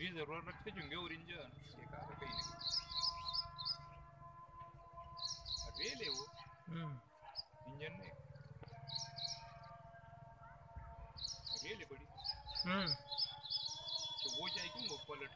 सर्व रखते चुंगे और इंजन ये कहा था कहीं नहीं रेल है वो हम्म इंजन में रेल है बड़ी हम्म तो वो जाएगी वो पलट